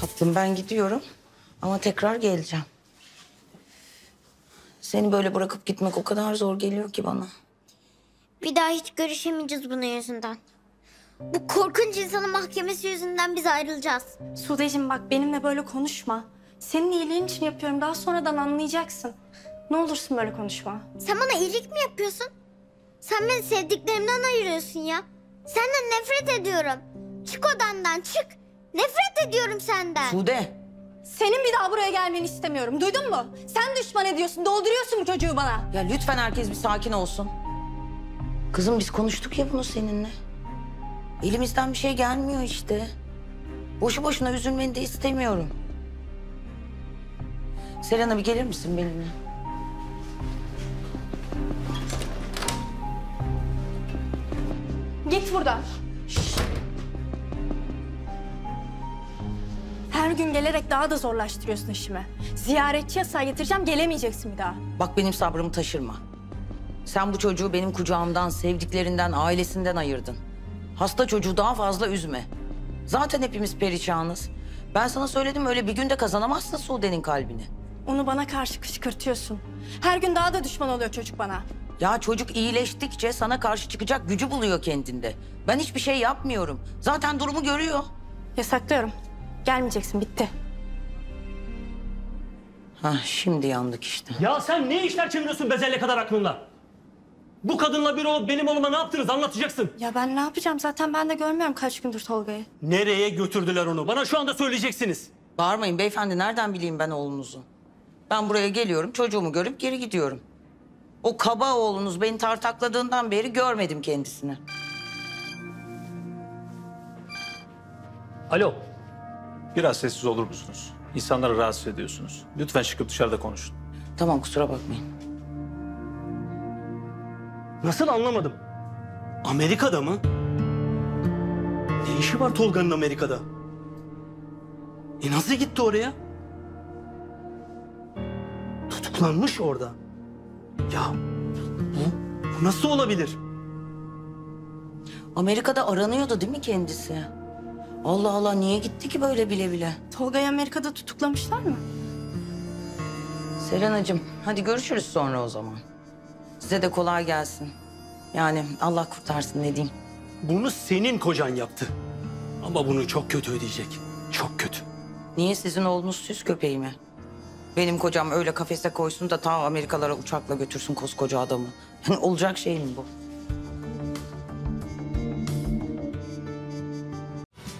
Tatlım ben gidiyorum ama tekrar geleceğim. Seni böyle bırakıp gitmek o kadar zor geliyor ki bana. Bir daha hiç görüşemeyeceğiz bunun yüzünden. Bu korkunç insanın mahkemesi yüzünden biz ayrılacağız. Sudeciğim bak benimle böyle konuşma. Senin iyiliğin için yapıyorum. Daha sonradan anlayacaksın. Ne olursun böyle konuşma. Sen bana iyilik mi yapıyorsun? Sen beni sevdiklerimden ayırıyorsun ya. Senden nefret ediyorum. Çık odamdan çık. Nefret ediyorum senden. Sude Senin bir daha buraya gelmeni istemiyorum. Duydun mu? Sen düşman ediyorsun. Dolduruyorsun bu çocuğu bana. ya lütfen herkes bir sakin olsun. Kızım biz konuştuk ya bunu seninle. Elimizden bir şey gelmiyor işte. Boşu boşuna üzülmeni de istemiyorum. Selena bir gelir misin benimle? Git buradan. Her gün gelerek daha da zorlaştırıyorsun işimi. Ziyaretçi yasağı getireceğim, gelemeyeceksin bir daha. Bak benim sabrımı taşırma. Sen bu çocuğu benim kucağımdan, sevdiklerinden, ailesinden ayırdın. Hasta çocuğu daha fazla üzme. Zaten hepimiz perişanız. Ben sana söyledim öyle bir günde kazanamazsın Sude'nin kalbini. Onu bana karşı kışkırtıyorsun. Her gün daha da düşman oluyor çocuk bana. Ya çocuk iyileştikçe sana karşı çıkacak gücü buluyor kendinde. Ben hiçbir şey yapmıyorum. Zaten durumu görüyor. Yasaklıyorum. Gelmeyeceksin, bitti. Ha şimdi yandık işte. Ya sen ne işler çeviriyorsun bezelye kadar aklınla? Bu kadınla bir olup benim oğluma ne yaptınız anlatacaksın. Ya ben ne yapacağım? Zaten ben de görmüyorum kaç gündür Tolga'yı. Nereye götürdüler onu? Bana şu anda söyleyeceksiniz. Bağırmayın beyefendi nereden bileyim ben oğlunuzu? Ben buraya geliyorum çocuğumu görüp geri gidiyorum. O kaba oğlunuz beni tartakladığından beri görmedim kendisini. Alo. Biraz sessiz olur musunuz? İnsanları rahatsız ediyorsunuz. Lütfen çıkıp dışarıda konuşun. Tamam kusura bakmayın. Nasıl anlamadım? Amerika'da mı? Ne işi var Tolga'nın Amerika'da? E nasıl gitti oraya? Tutuklanmış orada. Ya bu, bu nasıl olabilir? Amerika'da aranıyordu değil mi kendisi? Allah Allah niye gitti ki böyle bile bile? Tolga'yı Amerika'da tutuklamışlar mı? Selena'cığım hadi görüşürüz sonra o zaman. Size de kolay gelsin. Yani Allah kurtarsın ne diyeyim. Bunu senin kocan yaptı. Ama bunu çok kötü ödeyecek. Çok kötü. Niye sizin oğlunuz süs köpeği mi? Benim kocam öyle kafese koysun da ta Amerikalara uçakla götürsün koskoca adamı. Yani olacak şey mi bu?